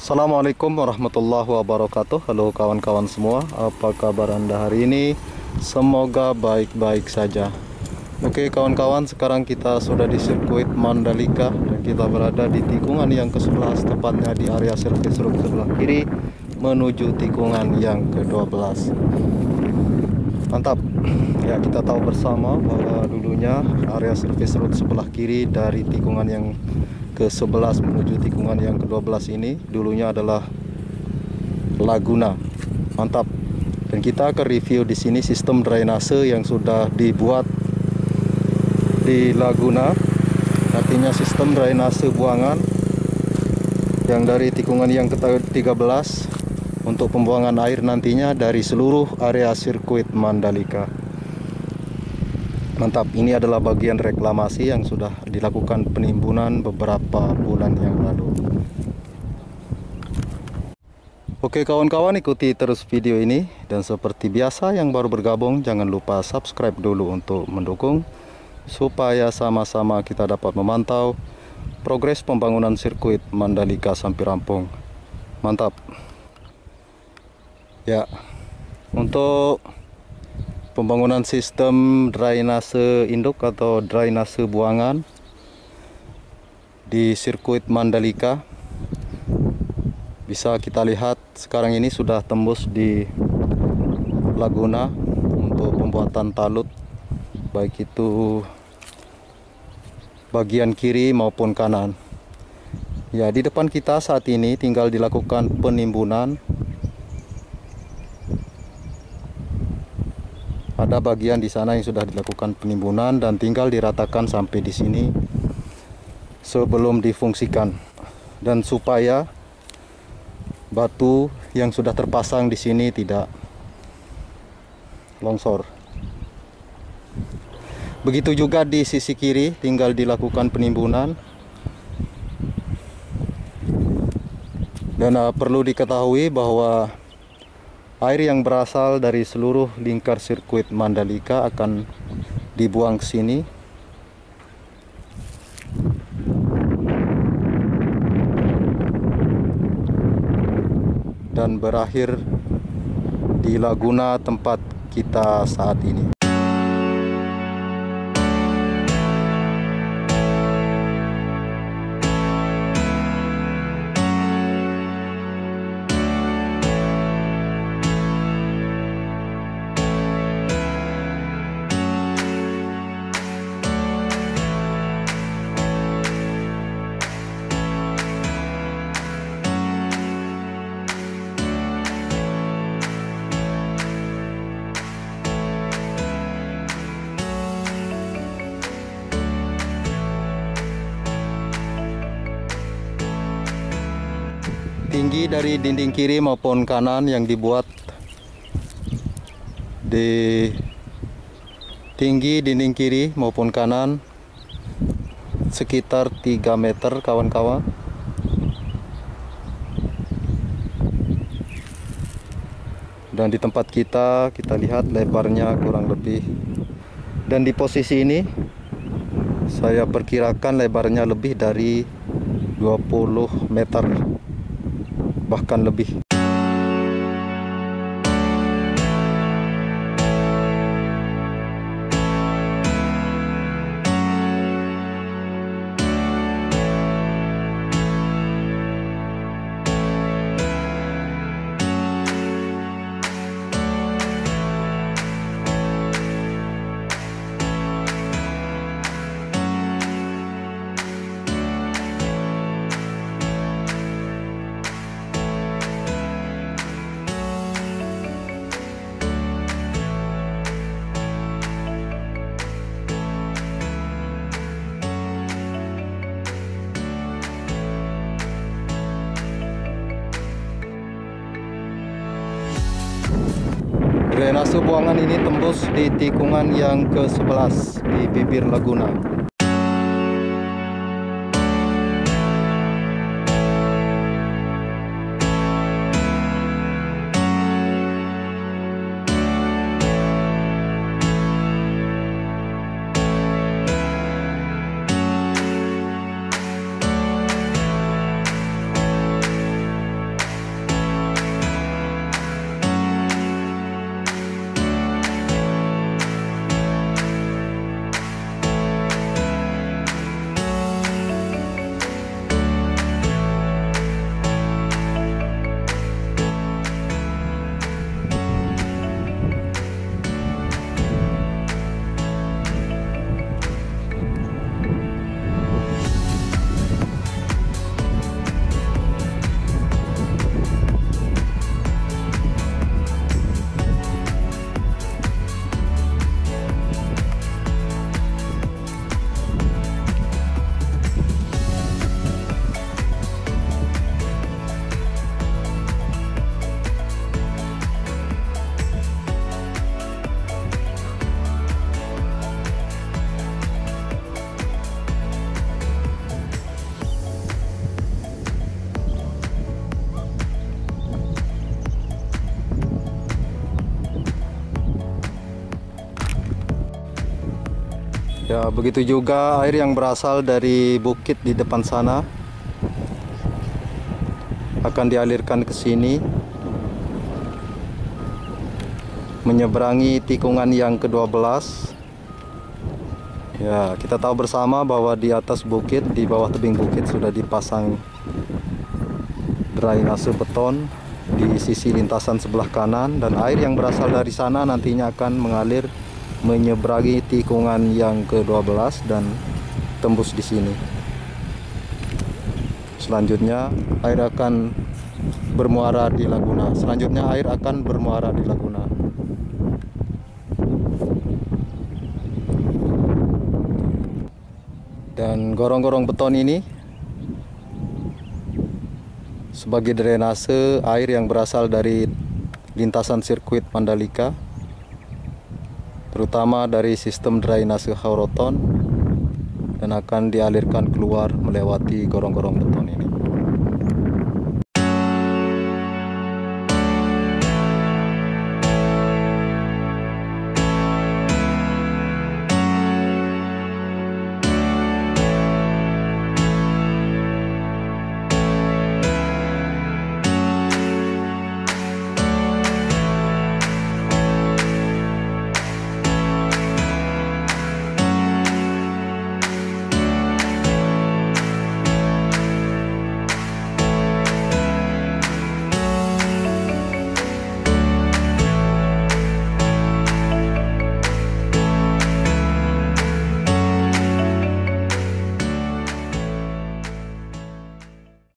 Assalamualaikum warahmatullahi wabarakatuh. Halo kawan-kawan semua Apa kabar anda hari ini? Semoga baik-baik saja. Oke kawan-kawan sekarang kita sudah di sirkuit Mandalika Dan kita berada di tikungan yang ke-11 Tepatnya di area servis road sebelah kiri Menuju tikungan yang ke-12 Mantap. Ya kita tahu bersama bahwa dulunya area servis road sebelah kiri Dari tikungan yang ke-11 menuju tikungan yang ke-12 ini dulunya adalah Laguna. Mantap. Dan kita akan review di sini sistem drainase yang sudah dibuat di Laguna. Artinya sistem drainase buangan yang dari tikungan yang ke-13 untuk pembuangan air nantinya dari seluruh area sirkuit Mandalika. Mantap, ini adalah bagian reklamasi yang sudah dilakukan penimbunan beberapa bulan yang lalu. Oke kawan-kawan ikuti terus video ini dan seperti biasa yang baru bergabung jangan lupa subscribe dulu untuk mendukung supaya sama-sama kita dapat memantau progres pembangunan sirkuit Mandalika sampai rampung. Mantap. Ya. Untuk pembangunan sistem drainase induk atau drainase buangan di sirkuit Mandalika. Bisa kita lihat sekarang ini sudah tembus di Laguna untuk pembuatan talut baik itu bagian kiri maupun kanan. Ya di depan kita saat ini tinggal dilakukan penimbunan ada bagian di sana yang sudah dilakukan penimbunan dan tinggal diratakan sampai di sini sebelum difungsikan dan supaya batu yang sudah terpasang di sini tidak longsor. Begitu juga di sisi kiri tinggal dilakukan penimbunan. Dan uh, perlu diketahui bahwa Air yang berasal dari seluruh lingkar sirkuit Mandalika akan dibuang ke sini. Dan berakhir di Laguna tempat kita saat ini. Tinggi dari dinding kiri maupun kanan yang dibuat di tinggi dinding kiri maupun kanan sekitar 3 meter kawan-kawan. Dan di tempat kita kita lihat lebarnya kurang lebih. Dan di posisi ini saya perkirakan lebarnya lebih dari 20 meter bahkan lebih Drainase buangan ini tembus di tikungan yang ke-11 di bibir Laguna. Ya, begitu juga air yang berasal dari bukit di depan sana akan dialirkan ke sini menyeberangi tikungan yang ke-12. Ya, kita tahu bersama bahwa di atas bukit, di bawah tebing bukit sudah dipasang drainase beton di sisi lintasan sebelah kanan dan air yang berasal dari sana nantinya akan mengalir menyeberangi tikungan yang ke-12 dan tembus di sini. Selanjutnya air akan bermuara di Laguna. Selanjutnya air akan bermuara di Laguna. Dan gorong-gorong beton ini sebagai drainase air yang berasal dari lintasan sirkuit Mandalika terutama dari sistem drainase Hauroton dan akan dialirkan keluar melewati gorong-gorong beton ini.